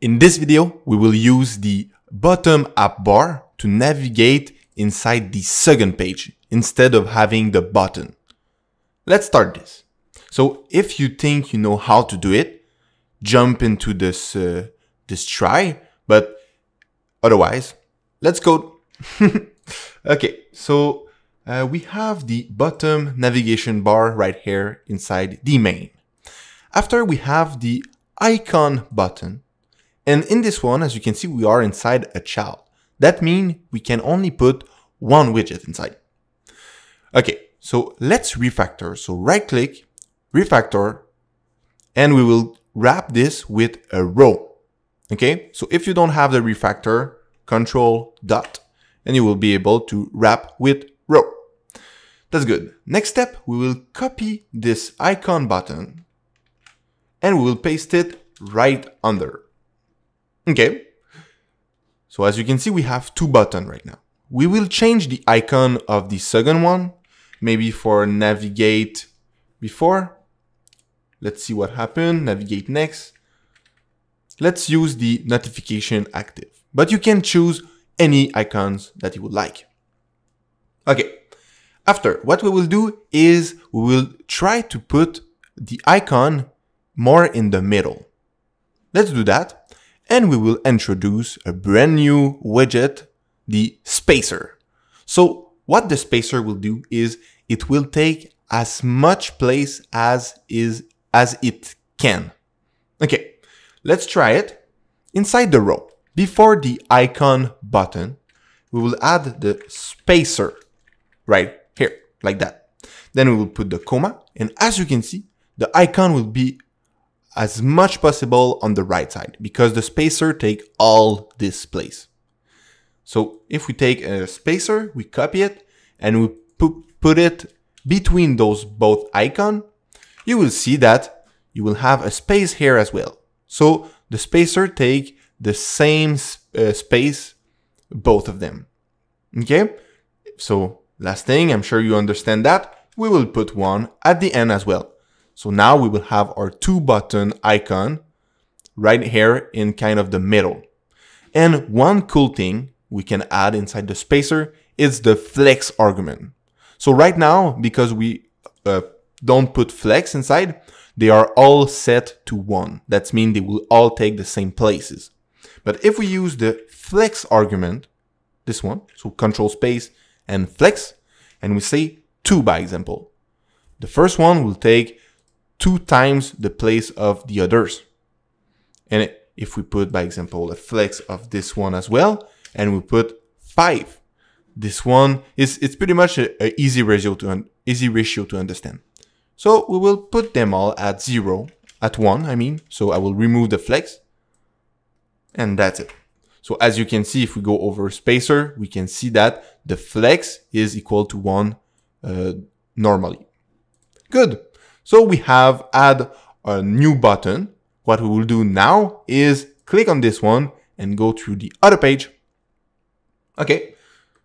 In this video, we will use the bottom app bar to navigate inside the second page instead of having the button. Let's start this. So if you think you know how to do it, jump into this, uh, this try, but otherwise, let's go. okay, so uh, we have the bottom navigation bar right here inside the main. After we have the icon button, and in this one, as you can see, we are inside a child. That means we can only put one widget inside. Okay, so let's refactor. So right click, refactor, and we will wrap this with a row. Okay, so if you don't have the refactor, control dot, and you will be able to wrap with row. That's good. Next step, we will copy this icon button and we will paste it right under. Okay. So as you can see, we have two buttons right now. We will change the icon of the second one, maybe for navigate before. Let's see what happened. Navigate next. Let's use the notification active, but you can choose any icons that you would like. Okay. After, what we will do is we will try to put the icon more in the middle. Let's do that. And we will introduce a brand new widget, the spacer. So what the spacer will do is it will take as much place as is as it can. Okay, let's try it. Inside the row, before the icon button, we will add the spacer right here, like that. Then we will put the comma, and as you can see, the icon will be as much possible on the right side because the spacer take all this place. So if we take a spacer, we copy it and we put it between those both icon, you will see that you will have a space here as well. So the spacer take the same uh, space, both of them. Okay. So last thing, I'm sure you understand that we will put one at the end as well. So now we will have our two button icon right here in kind of the middle. And one cool thing we can add inside the spacer is the flex argument. So right now, because we uh, don't put flex inside, they are all set to one. That means they will all take the same places. But if we use the flex argument, this one, so control space and flex, and we say two by example, the first one will take two times the place of the others. And if we put, by example, a flex of this one as well, and we put five, this one is it's pretty much a, easy ratio to easy ratio to understand. So we will put them all at zero, at one, I mean. So I will remove the flex, and that's it. So as you can see, if we go over spacer, we can see that the flex is equal to one uh, normally. Good. So we have add a new button. What we will do now is click on this one and go to the other page. Okay,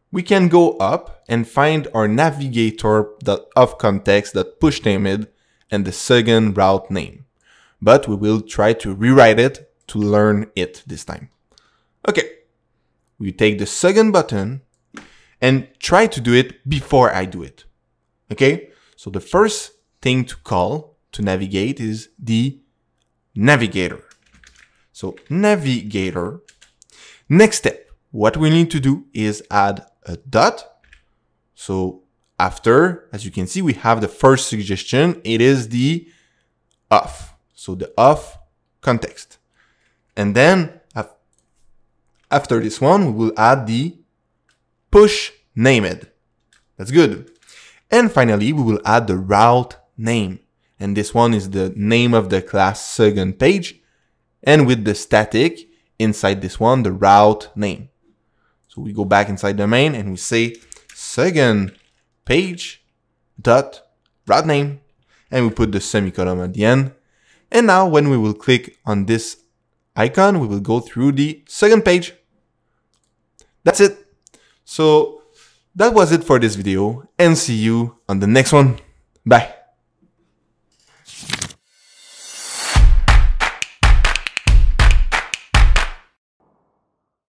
we can go up and find our navigator of context that push named and the second route name. But we will try to rewrite it to learn it this time. Okay, we take the second button and try to do it before I do it. Okay, so the first thing to call to navigate is the navigator. So navigator. Next step, what we need to do is add a dot. So after, as you can see, we have the first suggestion. It is the of. So the of context. And then after this one, we will add the push named. That's good. And finally, we will add the route name. And this one is the name of the class second page. And with the static inside this one, the route name. So we go back inside the main and we say second page dot route name. And we put the semicolon at the end. And now when we will click on this icon, we will go through the second page. That's it. So that was it for this video and see you on the next one. Bye.